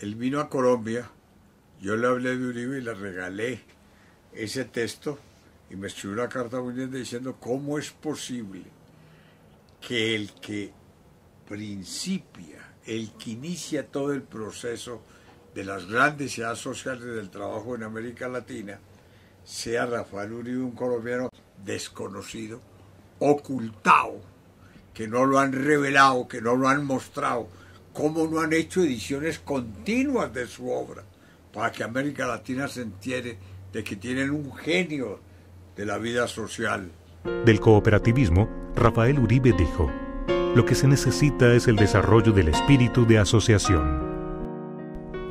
Él vino a Colombia, yo le hablé de Uribe y le regalé ese texto y me escribió una carta muy diciendo cómo es posible que el que principia, el que inicia todo el proceso de las grandes ideas sociales del trabajo en América Latina, sea Rafael Uribe, un colombiano desconocido, ocultado, que no lo han revelado, que no lo han mostrado, cómo no han hecho ediciones continuas de su obra, para que América Latina se entiende de que tienen un genio de la vida social. Del cooperativismo, Rafael Uribe dijo, lo que se necesita es el desarrollo del espíritu de asociación.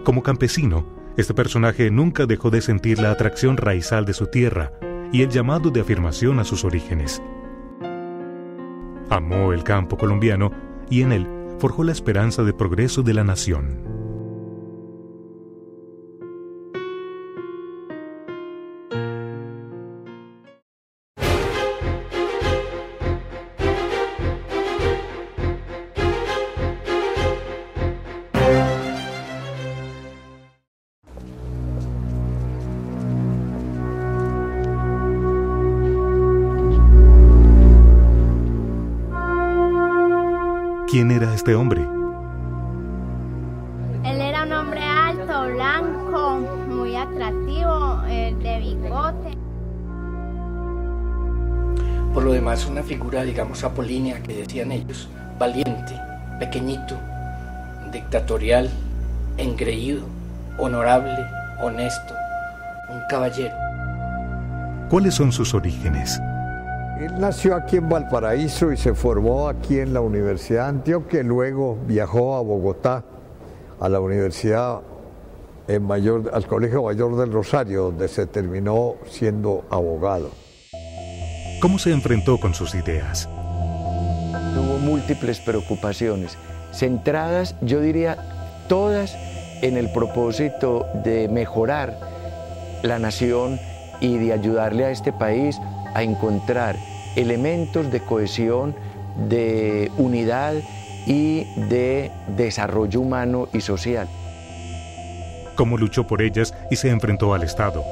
Como campesino, este personaje nunca dejó de sentir la atracción raizal de su tierra y el llamado de afirmación a sus orígenes. Amó el campo colombiano y en él forjó la esperanza de progreso de la nación. ¿Quién era este hombre? Él era un hombre alto, blanco, muy atractivo, eh, de bigote. Por lo demás, una figura, digamos, apolínea que decían ellos, valiente, pequeñito, dictatorial, engreído, honorable, honesto, un caballero. ¿Cuáles son sus orígenes? Él nació aquí en Valparaíso y se formó aquí en la Universidad de Antioquia, luego viajó a Bogotá, a la Universidad Mayor, al Colegio Mayor del Rosario, donde se terminó siendo abogado. ¿Cómo se enfrentó con sus ideas? Tuvo múltiples preocupaciones, centradas, yo diría, todas en el propósito de mejorar la nación y de ayudarle a este país a encontrar elementos de cohesión, de unidad y de desarrollo humano y social. ¿Cómo luchó por ellas y se enfrentó al Estado?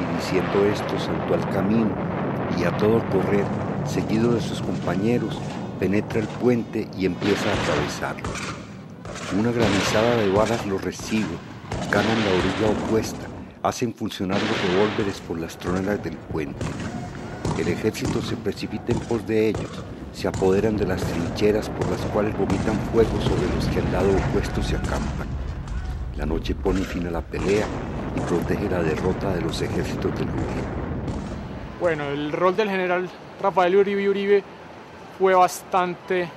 Y diciendo esto, saltó al camino y a todo correr, seguido de sus compañeros, penetra el puente y empieza a atravesarlo. Una granizada de balas lo recibe, ganan la orilla opuesta hacen funcionar los revólveres por las troneras del puente. El ejército se precipita en pos de ellos, se apoderan de las trincheras por las cuales vomitan fuego sobre los que al lado opuesto se acampan. La noche pone fin a la pelea y protege la derrota de los ejércitos del Uribe. Bueno, el rol del general Rafael Uribe Uribe fue bastante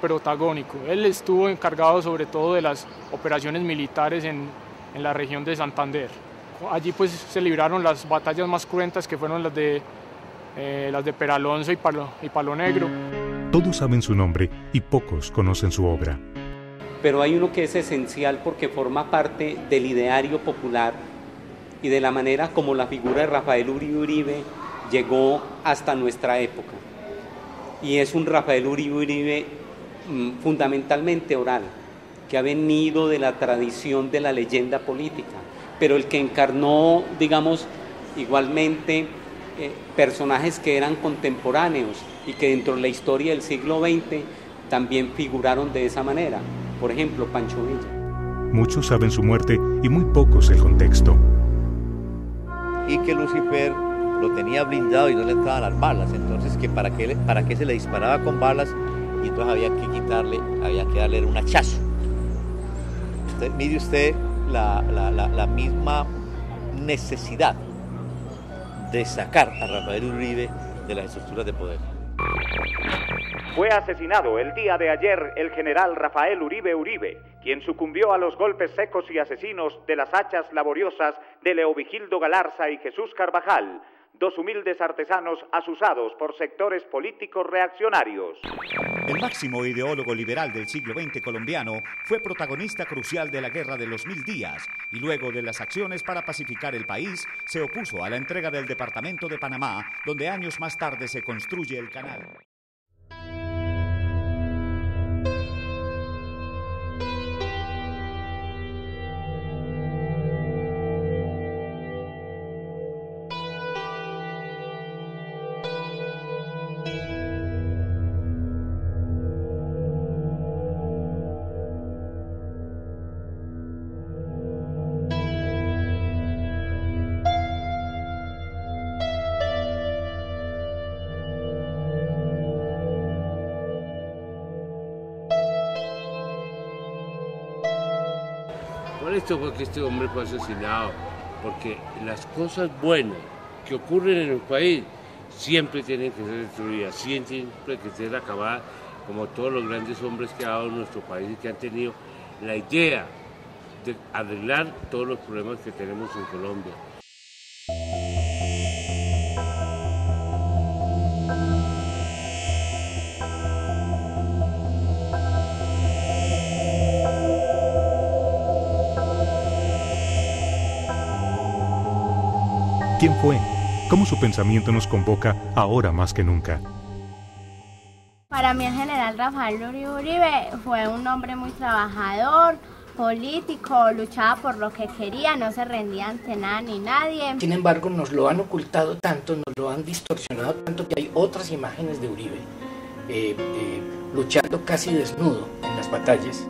protagónico. Él estuvo encargado sobre todo de las operaciones militares en, en la región de Santander allí pues se libraron las batallas más cruentas que fueron las de, eh, las de Peralonso y Palo, y Palo Negro. Todos saben su nombre y pocos conocen su obra. Pero hay uno que es esencial porque forma parte del ideario popular y de la manera como la figura de Rafael Uribe Uribe llegó hasta nuestra época. Y es un Rafael Uribe Uribe mm, fundamentalmente oral, que ha venido de la tradición de la leyenda política pero el que encarnó, digamos, igualmente eh, personajes que eran contemporáneos y que dentro de la historia del siglo XX también figuraron de esa manera. Por ejemplo, Pancho Villa. Muchos saben su muerte y muy pocos el contexto. Y que Lucifer lo tenía blindado y no le entraban las balas, entonces que para qué, para qué se le disparaba con balas y entonces había que quitarle, había que darle un hachazo. Usted, mire usted la, misma necesidad de sacar a Rafael Uribe de las estructuras de poder. Fue asesinado el día de ayer el general Rafael Uribe Uribe, quien sucumbió a los golpes secos y asesinos de las hachas laboriosas de Leovigildo Galarza y Jesús Carvajal, dos humildes artesanos asusados por sectores políticos reaccionarios. El máximo ideólogo liberal del siglo XX colombiano fue protagonista crucial de la Guerra de los Mil Días y luego de las acciones para pacificar el país se opuso a la entrega del Departamento de Panamá, donde años más tarde se construye el canal. Esto fue que este hombre fue asesinado, porque las cosas buenas que ocurren en el país siempre tienen que ser destruidas, siempre que ser acabadas, como todos los grandes hombres que ha dado nuestro país y que han tenido la idea de arreglar todos los problemas que tenemos en Colombia. ¿Quién fue? ¿Cómo su pensamiento nos convoca ahora más que nunca? Para mí el general Rafael Uribe Uribe fue un hombre muy trabajador, político, luchaba por lo que quería, no se rendía ante nada ni nadie. Sin embargo, nos lo han ocultado tanto, nos lo han distorsionado tanto que hay otras imágenes de Uribe eh, eh, luchando casi desnudo en las batallas